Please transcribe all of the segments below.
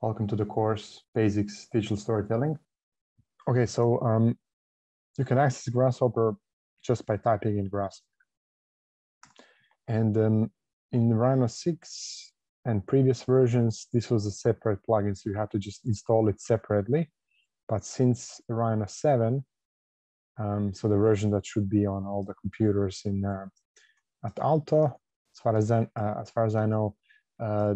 Welcome to the course Basics Digital Storytelling. Okay, so um, you can access Grasshopper just by typing in Grasshopper. And um, in Rhino 6 and previous versions, this was a separate plugin, so you have to just install it separately. But since Rhino 7, um, so the version that should be on all the computers in uh, at Aalto, as far as I, uh, as far as I know, uh,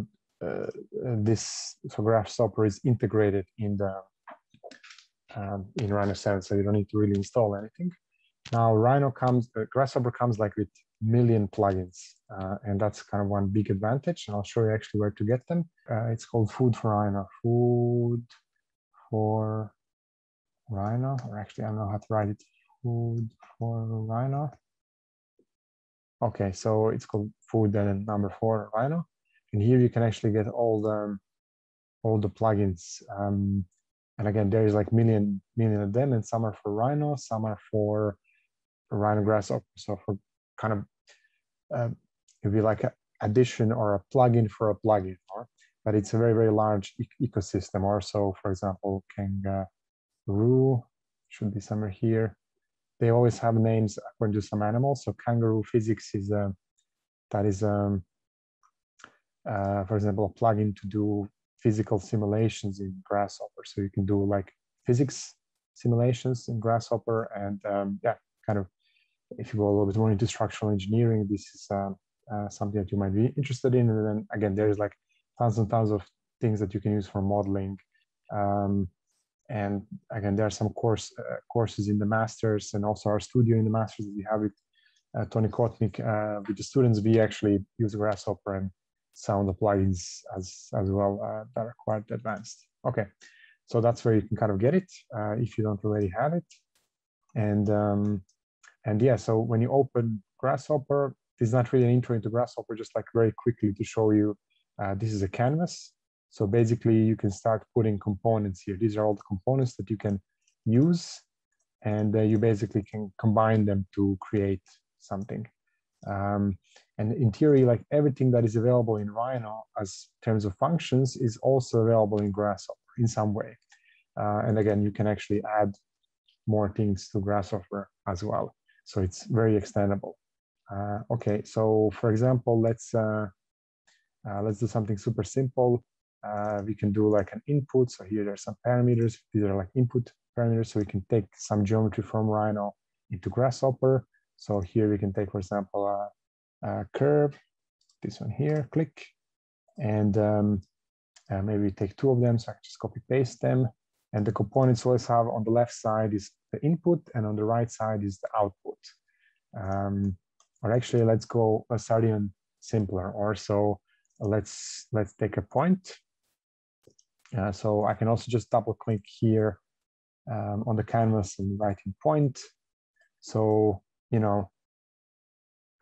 this so Grasshopper is integrated in the um, in Rhino 7, so you don't need to really install anything. Now Rhino comes, uh, Grasshopper comes like with million plugins, uh, and that's kind of one big advantage. And I'll show you actually where to get them. Uh, it's called Food4Rhino. Food for Rhino, or actually I don't know how to write it. Food for Rhino. Okay, so it's called Food and number four Rhino, and here you can actually get all the all the plugins. Um, and again, there is like million million of them, and some are for Rhino, some are for Rhino Grasshopper. So for kind of uh, it'd be like an addition or a plugin for a plugin, or but it's a very very large e ecosystem. Or so, for example, Kangaroo should be somewhere here. They always have names according to some animals. So Kangaroo Physics is a that is um, uh, for example, a plugin to do physical simulations in Grasshopper. So you can do like physics simulations in Grasshopper, and um, yeah, kind of if you go a little bit more into structural engineering, this is uh, uh, something that you might be interested in. And then again, there's like tons and tons of things that you can use for modeling. Um, and again, there are some course uh, courses in the masters and also our studio in the masters that we have with uh, Toni Kotnik. Uh, with the students, we actually use Grasshopper and some of plugins as, as well uh, that are quite advanced. Okay, so that's where you can kind of get it if you don't already have it. And um, and yeah, so when you open Grasshopper, this is not really an intro into Grasshopper, just like very quickly to show you uh, this is a canvas. So basically you can start putting components here. These are all the components that you can use and uh, you basically can combine them to create something. Um, and in theory, like everything that is available in Rhino as terms of functions is also available in Grasshopper in some way. Uh, and again, you can actually add more things to Grasshopper as well. So it's very extendable. Uh, okay, so for example, let's uh, uh, let's do something super simple. Uh, we can do like an input. So here there's some parameters. These are like input parameters. So we can take some geometry from Rhino into Grasshopper. So here we can take, for example, a curve, this one here, click, and um, uh, maybe take two of them. So I can just copy paste them. And the components always have on the left side is the input and on the right side is the output. Um, or actually, let's go, let's start even simpler. Or so let's, let's take a point. Uh, so I can also just double click here um, on the canvas and write in point. So, you know,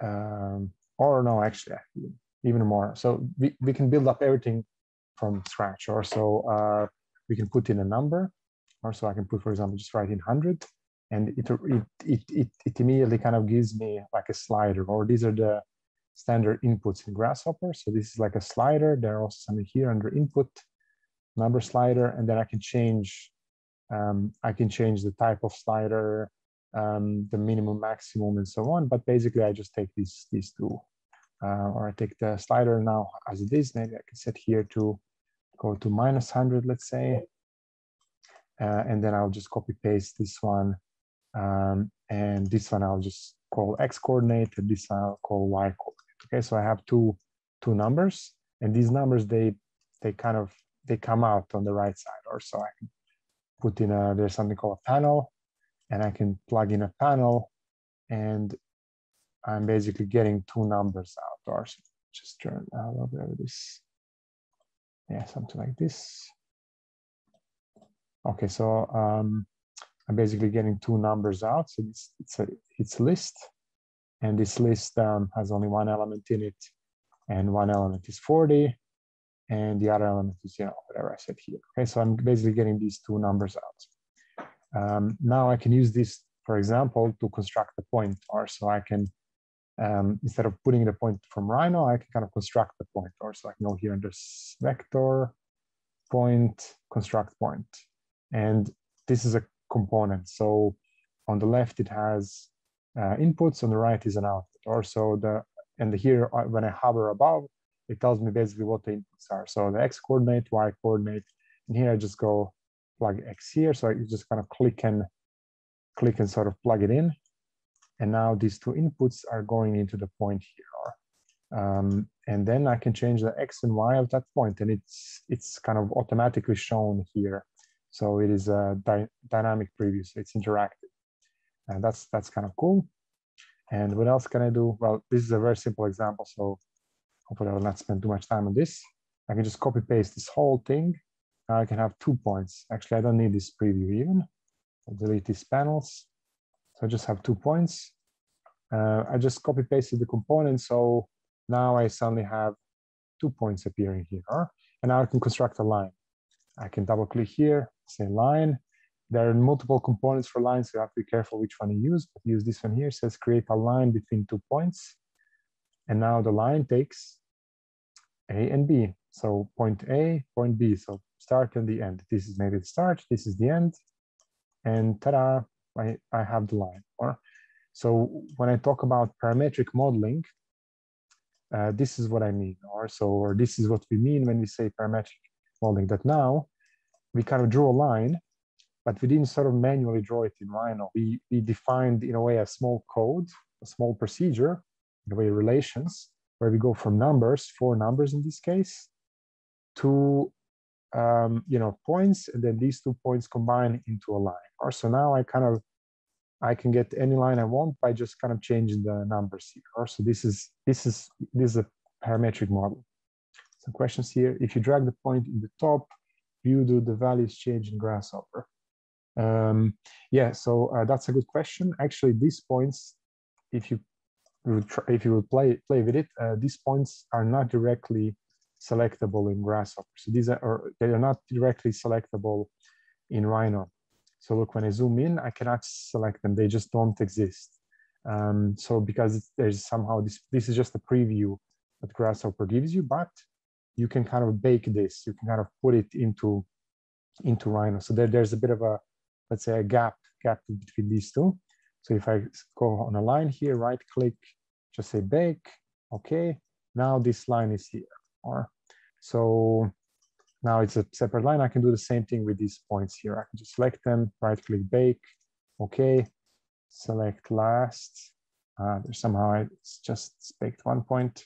um, or no, actually, even more. So we, we can build up everything from scratch. Or so uh, we can put in a number, or so I can put, for example, just write in 100, and it, it, it, it, immediately kind of gives me like a slider, or these are the standard inputs in Grasshopper. So this is like a slider. There are also some here under input, number slider, and then I can change, um, I can change the type of slider, um, the minimum, maximum, and so on. But basically, I just take these, these two. Uh, or I take the slider now as it is. Maybe I can set here to go to minus 100, let's say. Uh, and then I'll just copy paste this one. Um, and this one I'll just call X coordinate and this one I'll call Y coordinate. Okay, so I have two, two numbers and these numbers, they, they kind of, they come out on the right side or so I can put in a, there's something called a panel and I can plug in a panel and I'm basically getting two numbers out or just turn a little bit of this yeah, something like this. Okay, so um, I'm basically getting two numbers out. So it's, it's a it's list, and this list um, has only one element in it, and one element is 40, and the other element is you know whatever I said here. Okay, so I'm basically getting these two numbers out. Um, now I can use this, for example, to construct a point, or so I can um, instead of putting the point from Rhino, I can kind of construct the point. Or so I can go here this vector, point, construct point. And this is a component. So on the left, it has uh, inputs, on the right is an output. Also, the and here, uh, when I hover above, it tells me basically what the inputs are. So the x coordinate, y coordinate, and here I just go plug x here. So you just kind of click and click and sort of plug it in. And now these two inputs are going into the point here. Um, and then I can change the X and Y of that point and it's, it's kind of automatically shown here. So it is a dy dynamic preview, so it's interactive. And that's, that's kind of cool. And what else can I do? Well, this is a very simple example. So hopefully I will not spend too much time on this. I can just copy paste this whole thing. Now I can have two points. Actually, I don't need this preview even. I'll delete these panels. So I just have two points. Uh, I just copy pasted the component. So now I suddenly have two points appearing here. And now I can construct a line. I can double click here, say line. There are multiple components for lines, so you have to be careful which one you use, but use this one here. It says create a line between two points. And now the line takes A and B. So point A, point B. So start and the end. This is maybe the start, this is the end. And ta-da, I, I have the line. Or so when I talk about parametric modeling, uh, this is what I mean, or so, or this is what we mean when we say parametric modeling, that now we kind of drew a line, but we didn't sort of manually draw it in Rhino. We, we defined in a way a small code, a small procedure, in a way relations, where we go from numbers, four numbers in this case, to um, you know points, and then these two points combine into a line. Or so now I kind of I can get any line I want by just kind of changing the numbers here. Or So this is this is this is a parametric model. Some questions here. If you drag the point in the top, view do the values change in Grasshopper? Um, yeah, so uh, that's a good question. Actually, these points, if you if you would play play with it, uh, these points are not directly selectable in Grasshopper. So these are they are not directly selectable in Rhino. So look, when I zoom in, I cannot select them. They just don't exist. Um, so because there's somehow this, this is just a preview that Grasshopper gives you, but you can kind of bake this. You can kind of put it into, into Rhino. So there, there's a bit of a, let's say a gap, gap between these two. So if I go on a line here, right click, just say bake, okay. Now this line is here. Or so now it's a separate line. I can do the same thing with these points here. I can just select them, right click bake, okay, select last. Uh, somehow it's just baked one point,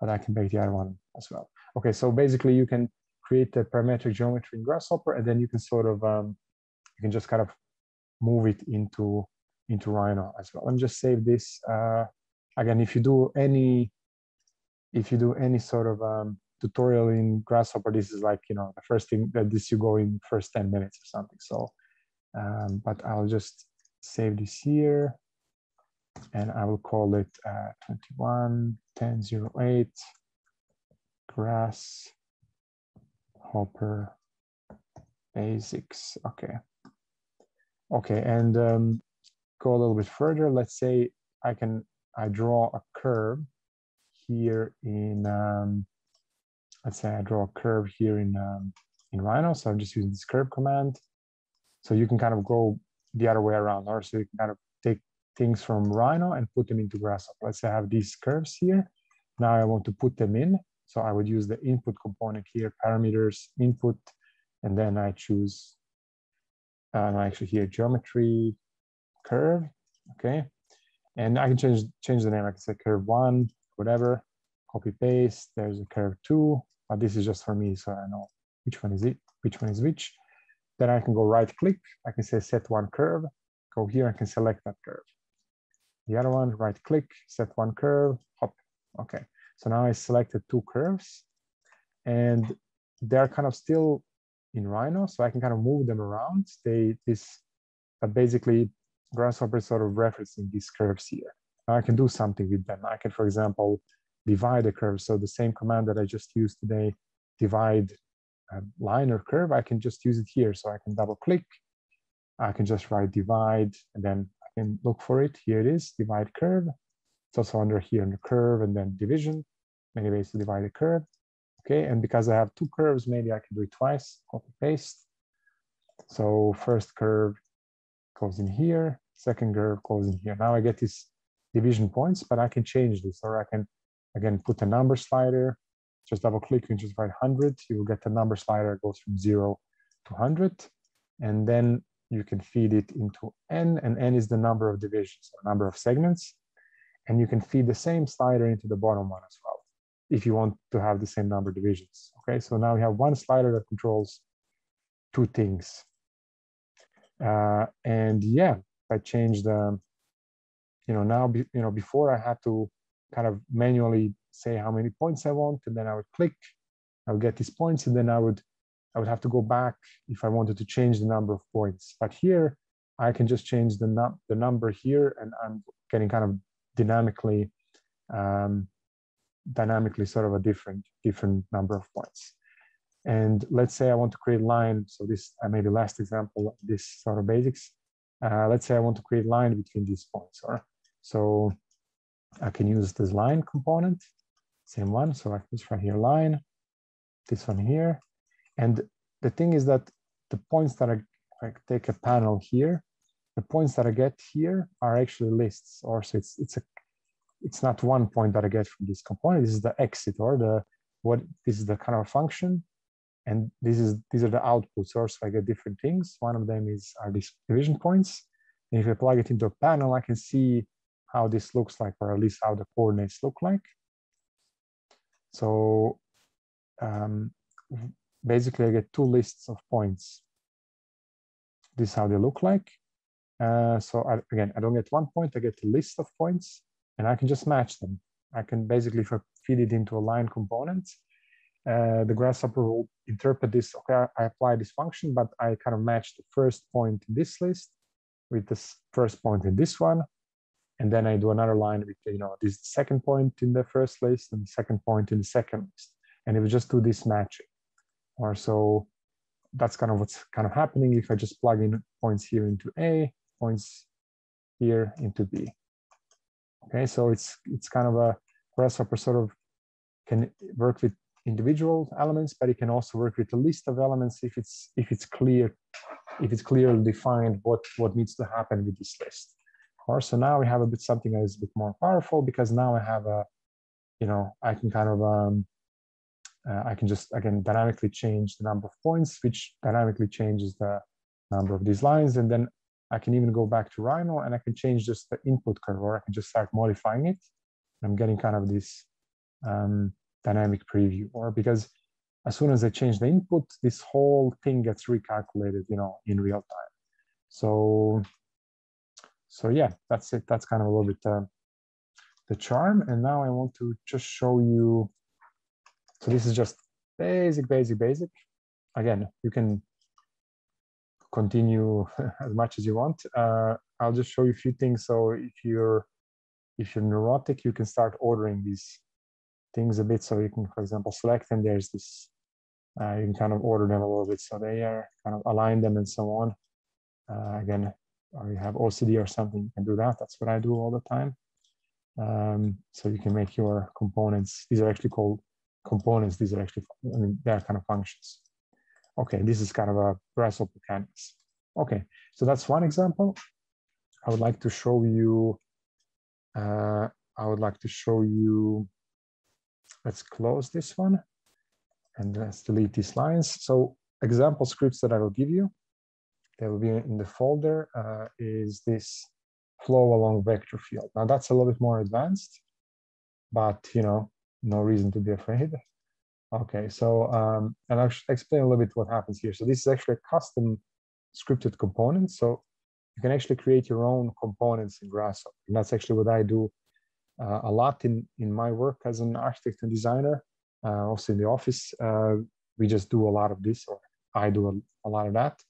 but I can bake the other one as well. Okay, so basically you can create the parametric geometry in Grasshopper and then you can sort of, um, you can just kind of move it into, into Rhino as well. Let me just save this. Uh, again, if you do any, if you do any sort of um, tutorial in Grasshopper, this is like, you know, the first thing that this you go in first 10 minutes or something. So, um, but I'll just save this here and I will call it uh, 21 1008 grass hopper basics. Okay. Okay, and um, go a little bit further. Let's say I can, I draw a curve here in um, let's say I draw a curve here in, um, in Rhino. So I'm just using this curve command. So you can kind of go the other way around, or so you can kind of take things from Rhino and put them into Grasshopper. Let's say I have these curves here. Now I want to put them in. So I would use the input component here, parameters, input, and then I choose, uh, actually here, geometry, curve, okay? And I can change, change the name, I can say curve one, whatever, copy paste, there's a curve two, but this is just for me, so I know which one is it, which one is which. Then I can go right click, I can say set one curve, go here, I can select that curve. The other one, right click, set one curve, hop, okay. So now I selected two curves and they're kind of still in Rhino, so I can kind of move them around. They, this, but basically Grasshopper is sort of referencing these curves here. I can do something with them. I can, for example, divide a curve. So the same command that I just used today, divide a line or curve, I can just use it here. So I can double click, I can just write divide, and then I can look for it. Here it is, divide curve. It's also under here the curve and then division, many ways to divide a curve. Okay, and because I have two curves, maybe I can do it twice, copy paste. So first curve goes in here, second curve goes in here. Now I get these division points, but I can change this, or I can, again, put a number slider, just double click and just write 100. You will get the number slider goes from zero to 100. And then you can feed it into n, and n is the number of divisions, or number of segments. And you can feed the same slider into the bottom one as well, if you want to have the same number of divisions. Okay, so now we have one slider that controls two things. Uh, and yeah, I changed the, you know, now, be, you know, before I had to kind of manually say how many points I want, and then I would click, I would get these points, and then I would, I would have to go back if I wanted to change the number of points. But here, I can just change the, num the number here, and I'm getting kind of dynamically um, dynamically sort of a different different number of points. And let's say I want to create line. So this I made the last example, this sort of basics. Uh, let's say I want to create line between these points. Or so I can use this line component, same one. So I just write here line, this one here. And the thing is that the points that I, I take a panel here, the points that I get here are actually lists, or so it's it's a it's not one point that I get from this component. This is the exit or the what this is the kind of function, and this is these are the outputs. Or so I get different things. One of them is are these division points. And if I plug it into a panel, I can see how this looks like, or at least how the coordinates look like. So um, basically, I get two lists of points. This is how they look like. Uh, so I, again, I don't get one point, I get a list of points and I can just match them. I can basically feed it into a line component. Uh, the grasshopper will interpret this, okay, I apply this function, but I kind of match the first point in this list with the first point in this one. And then I do another line with, you know, this second point in the first list and the second point in the second list. And it will just do this matching. Or so that's kind of what's kind of happening if I just plug in points here into A, points here into B. Okay, so it's it's kind of a grasshopper sort of can work with individual elements, but it can also work with a list of elements if it's if it's clear, if it's clearly defined what what needs to happen with this list. So now we have a bit something that is a bit more powerful because now I have a, you know, I can kind of um, uh, I can just again dynamically change the number of points, which dynamically changes the number of these lines, and then I can even go back to Rhino and I can change just the input curve or I can just start modifying it. I'm getting kind of this um, dynamic preview or because as soon as I change the input, this whole thing gets recalculated, you know, in real time. So, so yeah, that's it. That's kind of a little bit uh, the charm. And now I want to just show you. So this is just basic, basic, basic. Again, you can continue as much as you want. Uh, I'll just show you a few things. So if you're if you're neurotic, you can start ordering these things a bit. So you can, for example, select and there's this. Uh, you can kind of order them a little bit so they are kind of align them and so on. Uh, again, or you have OCD or something, you can do that. That's what I do all the time. Um, so you can make your components. These are actually called components. These are actually, I mean, they're kind of functions. Okay, this is kind of a grasshopper canvas. Okay, so that's one example. I would like to show you, uh, I would like to show you, let's close this one and let's delete these lines. So example scripts that I will give you, they will be in the folder uh, is this flow along vector field. Now that's a little bit more advanced, but you know, no reason to be afraid. Okay, so um, and I'll explain a little bit what happens here. So this is actually a custom scripted component. So you can actually create your own components in Grasshopper. And that's actually what I do uh, a lot in, in my work as an architect and designer. Uh, also in the office, uh, we just do a lot of this, or I do a, a lot of that.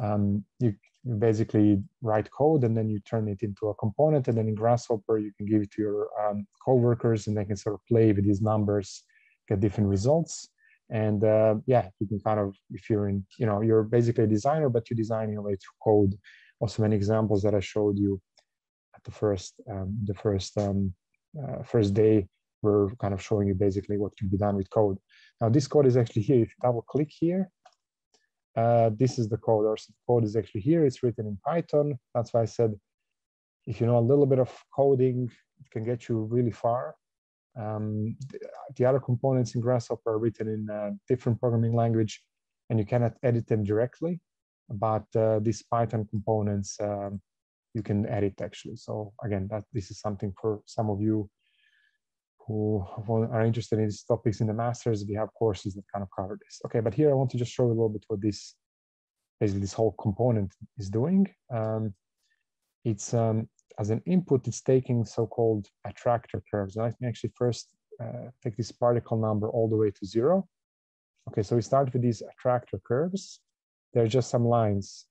Um, you basically write code and then you turn it into a component. And then in Grasshopper, you can give it to your um, coworkers and they can sort of play with these numbers get different results. And uh, yeah, you can kind of, if you're in, you know, you're basically a designer, but you're designing a way through code. Also, many examples that I showed you at the first, um, the first, um, uh, first day we're kind of showing you basically what can be done with code. Now this code is actually here. If you double click here, uh, this is the code. Our code is actually here. It's written in Python. That's why I said, if you know a little bit of coding, it can get you really far. Um, the, the, other components in Grasshopper are written in a different programming language, and you cannot edit them directly. But uh, these Python components, um, you can edit actually. So again, that this is something for some of you who are interested in these topics in the masters, we have courses that kind of cover this. Okay, but here I want to just show you a little bit what this, basically this whole component is doing. Um, it's, um, as an input, it's taking so-called attractor curves. And Let me actually first uh, take this particle number all the way to zero. Okay, so we start with these attractor curves. They're just some lines.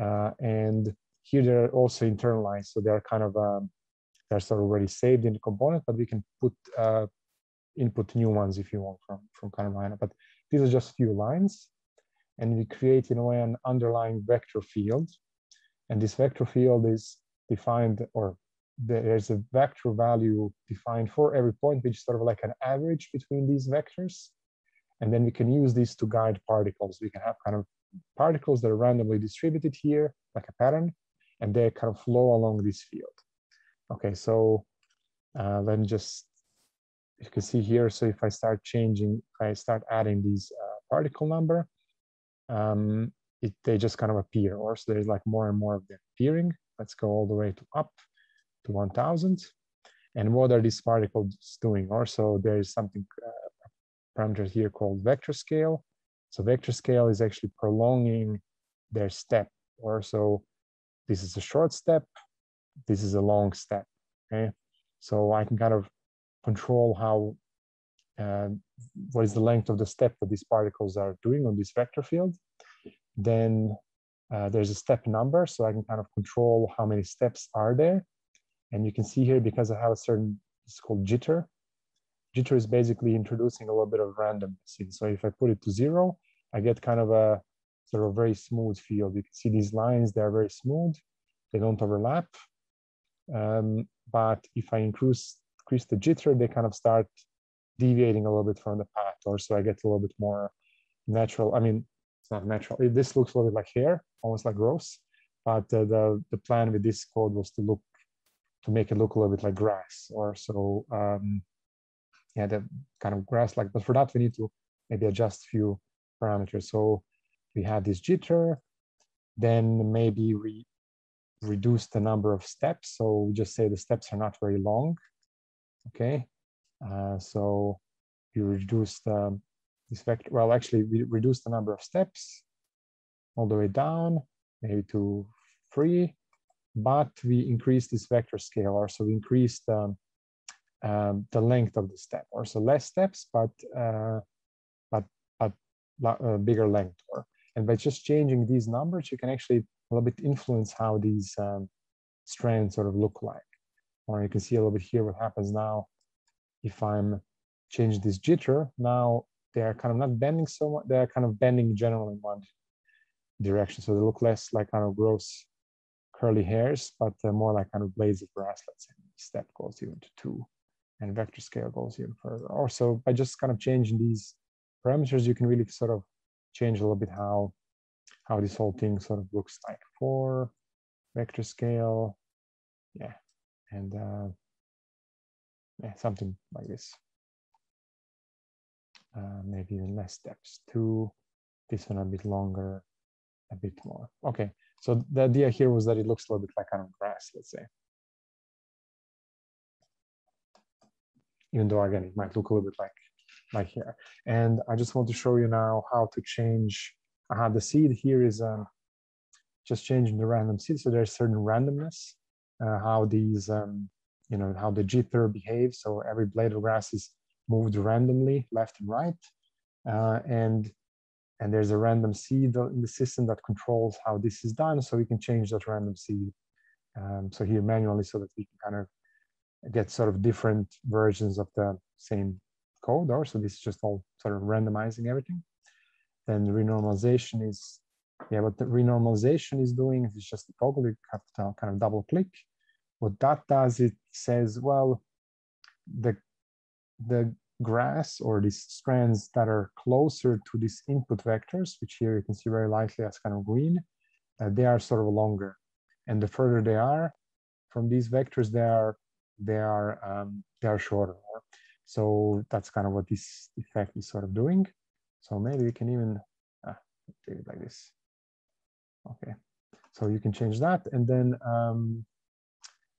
Uh, and here they're also internalized, so they're kind of um, they're already saved in the component, but we can put uh, input new ones if you want from, from line. But these are just few lines. And we create in a way an underlying vector field. And this vector field is defined or there's a vector value defined for every point, which is sort of like an average between these vectors. And then we can use these to guide particles. We can have kind of particles that are randomly distributed here, like a pattern, and they kind of flow along this field. Okay, so uh, let me just, you can see here, so if I start changing, I start adding these uh, particle number, um, it, they just kind of appear, or so there's like more and more of them appearing. Let's go all the way to up to 1000. And what are these particles doing? Also, there is something uh, parameter here called vector scale. So vector scale is actually prolonging their step, or so this is a short step, this is a long step, okay? So I can kind of control how, uh, what is the length of the step that these particles are doing on this vector field. Then uh, there's a step number, so I can kind of control how many steps are there. And you can see here, because I have a certain, it's called jitter. Jitter is basically introducing a little bit of randomness. So if I put it to zero, I get kind of a sort of very smooth field. You can see these lines, they're very smooth. They don't overlap. Um, but if I increase, increase the jitter, they kind of start deviating a little bit from the path, or so I get a little bit more natural. I mean, it's not natural. It, this looks a little bit like hair, almost like gross. But uh, the the plan with this code was to look to make it look a little bit like grass, or so. Um, yeah, the kind of grass like. But for that, we need to maybe adjust a few parameters. So we have this jitter. Then maybe we reduce the number of steps. So we just say the steps are not very long. Okay, uh, so you reduce the this vector. Well, actually, we reduce the number of steps all the way down, maybe to three, but we increase this vector scale, or so we increase the um, the length of the step, or so less steps, but uh, but but uh, bigger length. Or and by just changing these numbers, you can actually a little bit influence how these um, strands sort of look like. Or you can see a little bit here what happens now if I'm change this jitter. Now they're kind of not bending so much, they're kind of bending generally in one direction. So they look less like kind of gross curly hairs, but uh, more like kind of blades of grass, let's say. Step goes even to two and vector scale goes even further. Also, by just kind of changing these parameters, you can really sort of change a little bit how how this whole thing sort of looks like for vector scale. Yeah, and uh, yeah, something like this. Uh, maybe even less steps. Two, this one a bit longer, a bit more. Okay, so the idea here was that it looks a little bit like kind of grass, let's say. Even though again, it might look a little bit like like here. And I just want to show you now how to change uh, the seed here is um, just changing the random seed. So there's certain randomness, uh, how these, um, you know, how the jitter behaves. So every blade of grass is moved randomly left and right. Uh, and and there's a random seed in the system that controls how this is done. So we can change that random seed. Um, so here manually so that we can kind of get sort of different versions of the same code or so this is just all sort of randomizing everything then the renormalization is, yeah, what the renormalization is doing is just a toggle, you have to kind of double click. What that does, it says, well, the the grass or these strands that are closer to these input vectors, which here you can see very lightly as kind of green, uh, they are sort of longer. And the further they are from these vectors, they are they are um, they are shorter. So that's kind of what this effect is sort of doing. So maybe we can even ah, do it like this. Okay, so you can change that, and then um,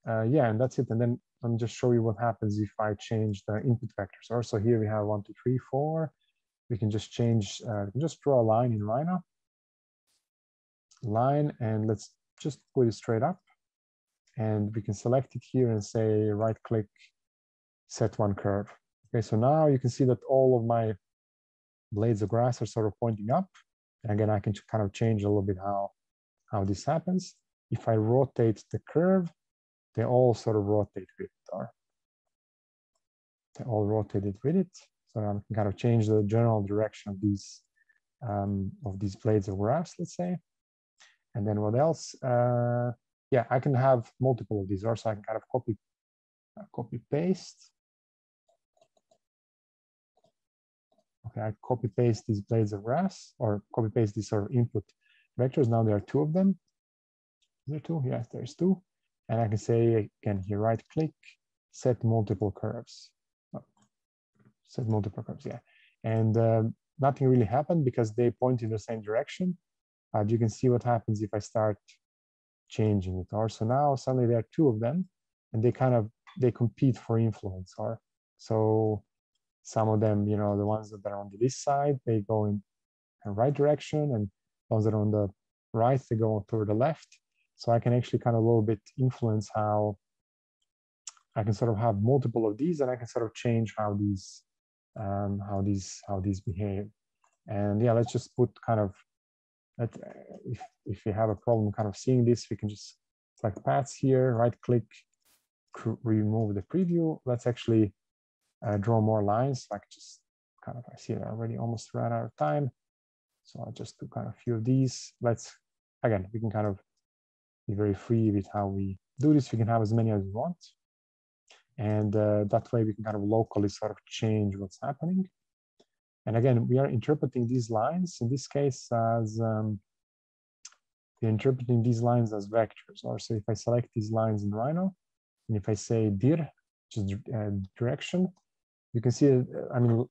uh, yeah, and that's it. And then let me just show you what happens if I change the input vectors. Also here we have one, two, three, four. We can just change, uh, just draw a line in Rhino. Line, and let's just put it straight up. And we can select it here and say right click, set one curve. Okay, so now you can see that all of my blades of grass are sort of pointing up. And again, I can kind of change a little bit how, how this happens. If I rotate the curve, they all sort of rotate with it, or they all rotated with it. So I can kind of change the general direction of these um, of these blades of grass, let's say. And then what else? Uh, yeah, I can have multiple of these, or so I can kind of copy uh, copy paste. Okay, I copy paste these blades of grass, or copy paste these sort of input vectors. Now there are two of them. Is there two? Yes, there's two. And I can say, again, here, right click, set multiple curves. Oh, set multiple curves, yeah. And uh, nothing really happened because they point in the same direction. But you can see what happens if I start changing it. Or so now suddenly there are two of them and they kind of, they compete for influence. Or so some of them, you know, the ones that are on the this side, they go in the right direction and those that are on the right, they go toward the left. So I can actually kind of a little bit influence how I can sort of have multiple of these and I can sort of change how these um, how these how these behave. And yeah, let's just put kind of let, if if you have a problem kind of seeing this, we can just select paths here, right click, remove the preview. Let's actually uh, draw more lines. I can just kind of I see it already almost ran out of time. So I'll just do kind of a few of these. Let's again we can kind of be very free with how we do this. We can have as many as we want. And uh, that way we can kind of locally sort of change what's happening. And again, we are interpreting these lines, in this case, as um, we're interpreting these lines as vectors. Or so if I select these lines in Rhino, and if I say dir, is uh, direction, you can see, uh, I mean,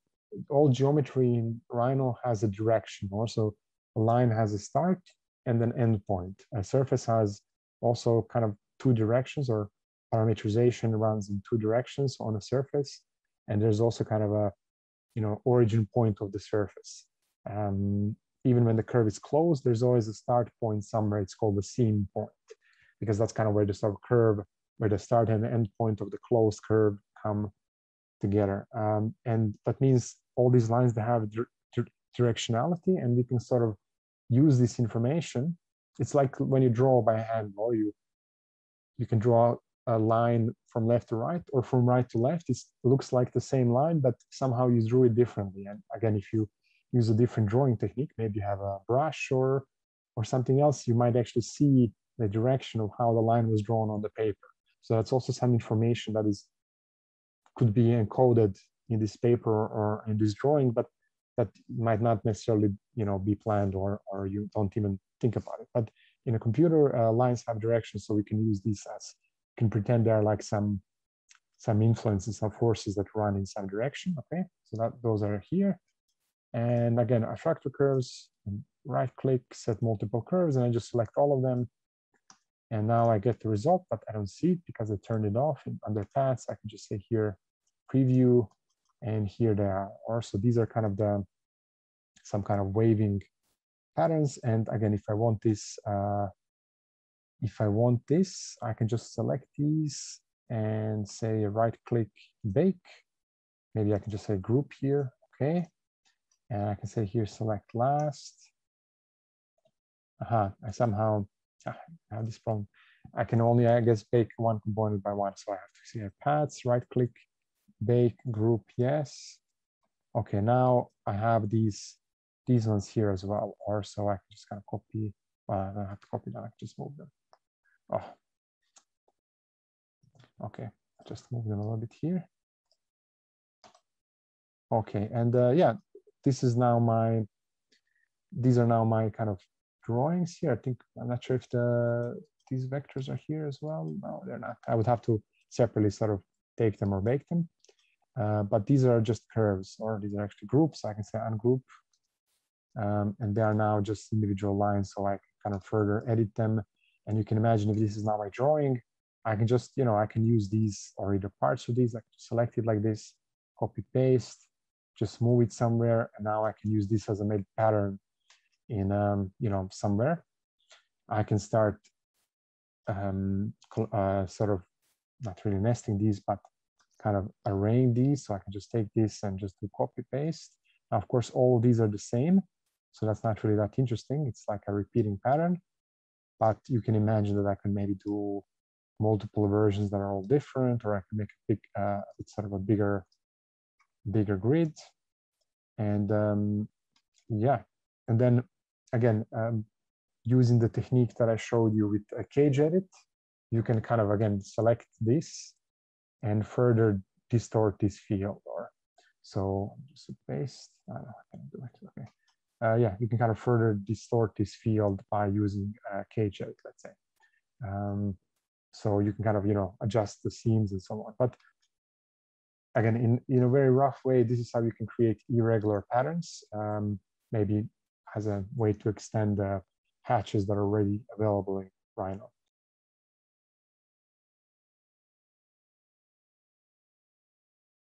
all geometry in Rhino has a direction. Also, a line has a start and an end point. A surface has also kind of two directions or parameterization runs in two directions on a surface. And there's also kind of a, you know, origin point of the surface. Um, even when the curve is closed, there's always a start point somewhere. It's called the seam point because that's kind of where the sort of curve, where the start and end point of the closed curve come together. Um, and that means all these lines, they have directionality and we can sort of use this information. It's like when you draw by hand, or you you can draw a line from left to right or from right to left. It looks like the same line, but somehow you drew it differently. And again, if you use a different drawing technique, maybe you have a brush or or something else, you might actually see the direction of how the line was drawn on the paper. So that's also some information that is could be encoded in this paper or in this drawing, but that might not necessarily you know be planned or or you don't even think about it. But in a computer uh, lines have directions so we can use these as can pretend they're like some some influences some forces that run in some direction okay? So that those are here. And again attractor curves right click set multiple curves and i just select all of them and now i get the result but i don't see it because i turned it off in, under paths i can just say here preview and here they are. Also, these are kind of the some kind of waving patterns. And again, if I want this, uh, if I want this, I can just select these and say right click bake. Maybe I can just say group here, okay. And I can say here select last. Aha, I somehow I have this problem. I can only, I guess, bake one component by one. So I have to see paths, right click, bake group yes. Okay, now I have these these ones here as well. Or so I can just kind of copy, well, I don't have to copy them, I can just move them. Oh, okay, just move them a little bit here. Okay, and uh, yeah, this is now my, these are now my kind of drawings here. I think, I'm not sure if the these vectors are here as well. No, they're not. I would have to separately sort of take them or bake them. Uh, but these are just curves, or these are actually groups. I can say ungroup. Um, and they are now just individual lines, so I can kind of further edit them. And you can imagine if this is not my drawing, I can just, you know, I can use these or either parts of these, can select it like this, copy paste, just move it somewhere. And now I can use this as a made pattern in, um, you know, somewhere. I can start um, uh, sort of not really nesting these, but kind of arraying these. So I can just take this and just do copy paste. Now, of course, all of these are the same. So that's not really that interesting. It's like a repeating pattern, but you can imagine that I can maybe do multiple versions that are all different, or I can make a big, uh, sort of a bigger, bigger grid. And um, yeah, and then again, um, using the technique that I showed you with a cage edit, you can kind of, again, select this and further distort this field. Or So just paste, I don't know, I can do it, okay. Uh, yeah, you can kind of further distort this field by using a cage edit, let's say. Um, so you can kind of, you know, adjust the seams and so on. But again, in, in a very rough way, this is how you can create irregular patterns, um, maybe as a way to extend the hatches that are already available in Rhino.